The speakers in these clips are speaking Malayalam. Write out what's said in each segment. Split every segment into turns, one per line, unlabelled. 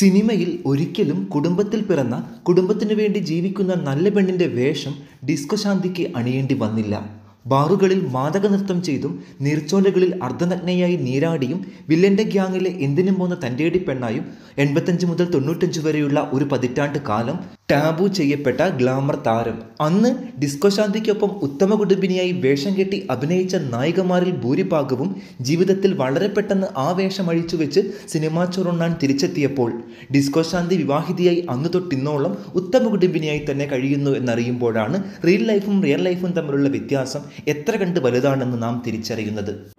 സിനിമയിൽ ഒരിക്കലും കുടുംബത്തിൽ പിറന്ന കുടുംബത്തിനു വേണ്ടി ജീവിക്കുന്ന നല്ല പെണ്ണിന്റെ വേഷം ഡിസ്കോ ശാന്തിക്ക് അണിയേണ്ടി വന്നില്ല. ബാറുകളിൽ മാദക നൃത്തം ചെയ്തും നീർച്ചോലകളിൽ അർദ്ധനഗ്നയായി നീരാടിയും വില്ലന്റെ ഗ്യാങ്ങിലെ എന്തിനും പോന്ന തന്റെടി പെണ്ണായും എൺപത്തഞ്ച് മുതൽ തൊണ്ണൂറ്റഞ്ച് വരെയുള്ള ഒരു പതിറ്റാണ്ട് കാലം ടാബു ചെയ്യപ്പെട്ട ഗ്ലാമർ താരം. അന്ന് ഡിസ്കോശാന്തിക്കൊപ്പം ഉത്തമ കുടുംബിനിയായി വേഷം കെട്ടി അഭിനയിച്ച നായികമാരിൽ ഭൂരിഭാഗവും ജീവിതത്തിൽ വളരെ പെട്ടെന്ന് ആ വേഷം അഴിച്ചു വെച്ച് സിനിമാ ചൊറുണ്ണാൻ തിരിച്ചെത്തിയപ്പോൾ ഡിസ്കോശാന്തി വിവാഹിതയായി അന്ന് തൊട്ടിന്നോളം ഉത്തമ കുടുംബിനിയായി തന്നെ കഴിയുന്നു എന്നറിയുമ്പോഴാണ് റിയൽ ലൈഫും റിയൽ ലൈഫും തമ്മിലുള്ള വ്യത്യാസം എത്ര കണ്ട് വലുതാണെന്ന് നാം തിരിച്ചറിയുന്നത്?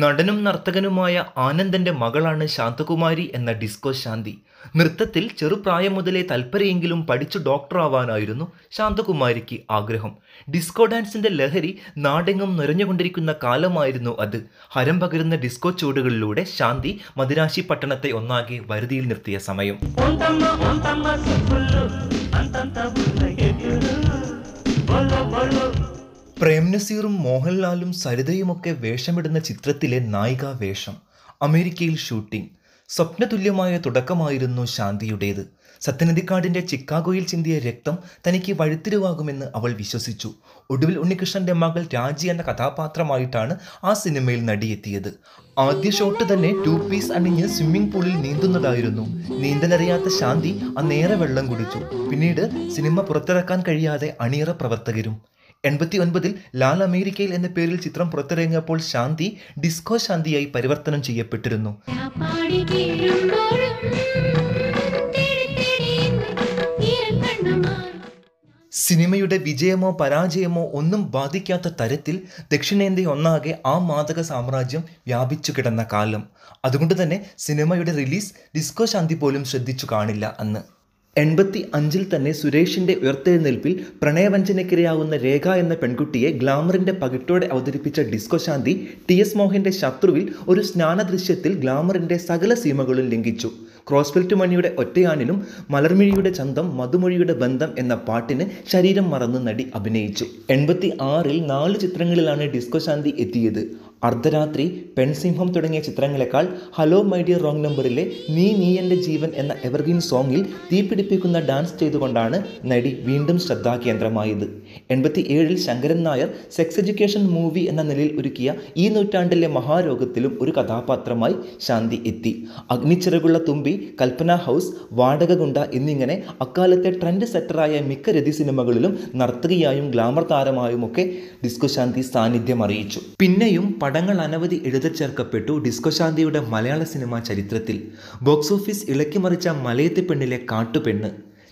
നടനും നർത്തകനുമായ ആനന്ദന്റെ മകളാണ് ശാന്തകുമാരി എന്ന ഡിസ്കോ ശാന്തി. നൃത്തത്തിൽ ചെറുപ്രായം മുതലേ താല്പര്യമെങ്കിലും പഠിച്ചു ഡോക്ടറാവാനായിരുന്നു ശാന്തകുമാരിക്ക് ആഗ്രഹം. ഡിസ്കോ ഡാൻസിന്റെ ലഹരി നാടെങ്ങും നിറഞ്ഞുകൊണ്ടിരിക്കുന്ന കാലമായിരുന്നു അത്. ഹരം പകരുന്ന ഡിസ്കോ ചൂടുകളിലൂടെ ശാന്തി മദിരാശി പട്ടണത്തെ ഒന്നാകെ വരുതിയിൽ നിർത്തിയ സമയം.
ബോലോ ബോലോ
പ്രേം നസീറും മോഹൻലാലും സരിതയുമൊക്കെ വേഷമിടുന്ന ചിത്രത്തിലെ നായിക വേഷം അമേരിക്കയിൽ ഷൂട്ടിംഗ്. സ്വപ്നതുല്യമായ തുടക്കമായിരുന്നു ശാന്തിയുടേത്. സത്യനദിക്കാടിന്റെ ചിക്കാഗോയിൽ ചിന്തിയ രക്തം തനിക്ക് വഴുത്തിരുവാകുമെന്ന് അവൾ വിശ്വസിച്ചു. ഒടുവിൽ ഉണ്ണികൃഷ്ണന്റെ മകൾ രാജി എന്ന കഥാപാത്രമായിട്ടാണ് ആ സിനിമയിൽ നടിയെത്തിയത്. ആദ്യ ഷോട്ട് തന്നെ ടു പീസ് അണിഞ്ഞ് സ്വിമ്മിംഗ് പൂളിൽ നീന്തുന്നതായിരുന്നു. നീന്തലറിയാത്ത ശാന്തി അന്നേറെ വെള്ളം കുടിച്ചു. പിന്നീട് സിനിമ പുറത്തിറക്കാൻ കഴിയാതെ അണിയറ പ്രവർത്തകരും എൺപത്തി ഒൻപതിൽ ലാൽ അമേരിക്കയിൽ എന്ന പേരിൽ ചിത്രം പുറത്തിറങ്ങിയപ്പോൾ ശാന്തി ഡിസ്കോ ശാന്തിയായി പരിവർത്തനം ചെയ്യപ്പെട്ടിരുന്നു. സിനിമയുടെ വിജയമോ പരാജയമോ ഒന്നും ബാധിക്കാത്ത തരത്തിൽ ദക്ഷിണേന്ത്യ ഒന്നാകെ ആ മാതക സാമ്രാജ്യം വ്യാപിച്ചു കിടന്ന കാലം. അതുകൊണ്ട് തന്നെ സിനിമയുടെ റിലീസ് ഡിസ്കോ ശാന്തി പോലും ശ്രദ്ധിച്ചു കാണില്ല അന്ന്. എൺപത്തി അഞ്ചിൽ തന്നെ സുരേഷിന്റെ ഉയർത്തെഴുന്നേൽപ്പിൽ പ്രണയവഞ്ചനയ്ക്കിരയാവുന്ന രേഖ എന്ന പെൺകുട്ടിയെ ഗ്ലാമറിന്റെ പകിട്ടോടെ അവതരിപ്പിച്ച ഡിസ്കോ ശാന്തി ടി എസ് മോഹന്റെ ശത്രുവിൽ ഒരു സ്നാന ദൃശ്യത്തിൽ ഗ്ലാമറിന്റെ സകല സീമകളും ലംഘിച്ചു. ക്രോസ്ഫെൽറ്റ് മണിയുടെ ഒറ്റയാനിലും മലർമിഴിയുടെ ചന്തം മധുമൊഴിയുടെ ബന്ധം എന്ന പാട്ടിന് ശരീരം മറന്ന് നടി അഭിനയിച്ചു. എൺപത്തി ആറിൽ നാല് ചിത്രങ്ങളിലാണ് ഡിസ്കോ ശാന്തി എത്തിയത്. അർദ്ധരാത്രി പെൺസിംഹം തുടങ്ങിയ ചിത്രങ്ങളെക്കാൾ ഹലോ മൈ ഡിയർ റോങ് നമ്പറിലെ നീ നീ എന്റെ ജീവൻ എന്ന എവർഗ്രീൻ സോങ്ങിൽ തീപിടിപ്പിക്കുന്ന ഡാൻസ് ചെയ്തുകൊണ്ടാണ് നടി വീണ്ടും ശ്രദ്ധാകേന്ദ്രമായത്. എൺപത്തി ഏഴിൽ Sankaran Nair sex education movie എന്ന നിലയിൽ ഒരുക്കിയ ഈ നൂറ്റാണ്ടിലെ മഹാരോഗത്തിലും ഒരു കഥാപാത്രമായി ശാന്തി എത്തി. അഗ്നിച്ചിറകുള്ള തുമ്പി കൽപ്പന ഹൗസ് വാടക ഗുണ്ട എന്നിങ്ങനെ അക്കാലത്തെ ട്രെൻഡ് സെറ്ററായ മിക്ക രതി സിനിമകളിലും നർത്തകിയായും ഗ്ലാമർ താരമായുമൊക്കെ ഡിസ്കോ ശാന്തി സാന്നിധ്യം അറിയിച്ചു. പിന്നെയും പടങ്ങൾ അനവധി എഴുതച്ചേർക്കപ്പെട്ടു ഡിസ്കോശാന്തിയുടെ മലയാള സിനിമാ ചരിത്രത്തിൽ. ബോക്സ് ഓഫീസ് ഇളക്കിമറിച്ച മലയത്തെ പെണ്ണിലെ കാട്ടുപെണ്ണ്.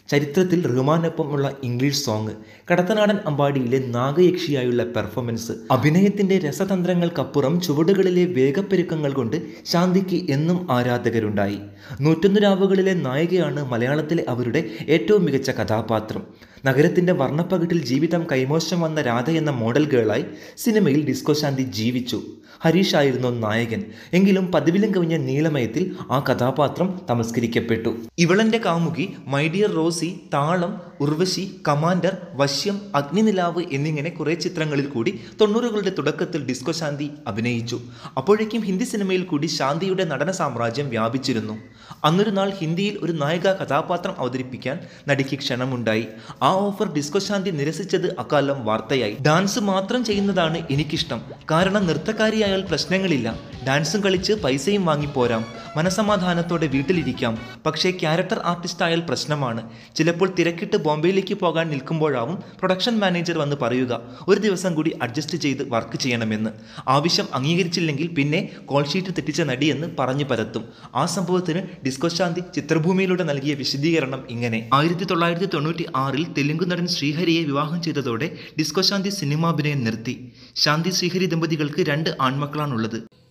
ചരിത്രത്തിൽ റഹ്മാനൊപ്പമുള്ള ഇംഗ്ലീഷ് സോങ് കടത്തനാടൻ അമ്പാടിയിലെ നാഗയക്ഷിയായുള്ള പെർഫോമൻസ് അഭിനയത്തിന്റെ രസതന്ത്രങ്ങൾക്കപ്പുറം ചുവടുകളിലെ വേഗപ്പെരുക്കങ്ങൾ കൊണ്ട് ശാന്തിക്ക് എന്നും ആരാധകരുണ്ടായി. നൂറ്റൊന്ന് രാവുകളിലെ നായികയാണ് മലയാളത്തിലെ അവരുടെ ഏറ്റവും മികച്ച കഥാപാത്രം. നഗരത്തിന്റെ വർണപ്പകിട്ടിൽ ജീവിതം കൈമോശം വന്ന രാധ എന്ന മോഡൽ ഗേളായി സിനിമയിൽ ഡിസ്കോ ശാന്തി ജീവിച്ചു. ഹരീഷ് ആയിരുന്നു നായകൻ. എങ്കിലും പതിവിലും കവിഞ്ഞ നീലമയത്തിൽ ആ കഥാപാത്രം തമസ്കരിക്കപ്പെട്ടു. ഇവളന്റെ കാമുകി മൈഡിയർ റോസി താളം ഉർവശി കമാൻഡർ വശ്യം അഗ്നിനിലാവ് എന്നിങ്ങനെ കുറേ ചിത്രങ്ങളിൽ കൂടി തൊണ്ണൂറുകളുടെ തുടക്കത്തിൽ ഡിസ്കോ ശാന്തി അഭിനയിച്ചു. അപ്പോഴേക്കും ഹിന്ദി സിനിമയിൽ കൂടി ശാന്തിയുടെ നടന സാമ്രാജ്യം വ്യാപിച്ചിരുന്നു. അന്നൊരു നാൾ ഹിന്ദിയിൽ ഒരു നായിക കഥാപാത്രം അവതരിപ്പിക്കാൻ നടിക്ക് ക്ഷണമുണ്ടായി. ആ ഓഫർ ഡിസ്കോ ശാന്തി നിരസിച്ചത് അക്കാലം വാർത്തയായി. ഡാൻസ് മാത്രം ചെയ്യുന്നതാണ് എനിക്കിഷ്ടം. കാരണം നൃത്തക്കാരിയായാൽ പ്രശ്നങ്ങളില്ല. ഡാൻസും കളിച്ച് പൈസയും വാങ്ങിപ്പോരാം. മനസമാധാനത്തോടെ വീട്ടിലിരിക്കാം. പക്ഷേ ക്യാരക്ടർ ആർട്ടിസ്റ്റ് ആയാൽ പ്രശ്നമാണ്. ചിലപ്പോൾ തിരക്കിട്ട് ബോംബെയിലേക്ക് പോകാൻ നിൽക്കുമ്പോഴാവും പ്രൊഡക്ഷൻ മാനേജർ വന്ന് പറയുക ഒരു ദിവസം കൂടി അഡ്ജസ്റ്റ് ചെയ്ത് വർക്ക് ചെയ്യണമെന്ന്. ആവശ്യം അംഗീകരിച്ചില്ലെങ്കിൽ പിന്നെ കോൾ ഷീറ്റ് തെറ്റിച്ച നടിയെന്ന് പറഞ്ഞു പരത്തും. ആ സംഭവത്തിന് ഡിസ്കോ ശാന്തി ചിത്രഭൂമിയിലൂടെ നൽകിയ വിശദീകരണം ഇങ്ങനെ. ആയിരത്തി തൊള്ളായിരത്തി തൊണ്ണൂറ്റി ആറിൽ തെലുങ്ക് നടൻ ശ്രീഹരിയെ വിവാഹം ചെയ്തതോടെ ഡിസ്കോ ശാന്തി സിനിമാഭിനയം നിർത്തി. ശാന്തി ശ്രീഹരി ദമ്പതികൾക്ക് രണ്ട് ആൺമക്കളാണുള്ളത്.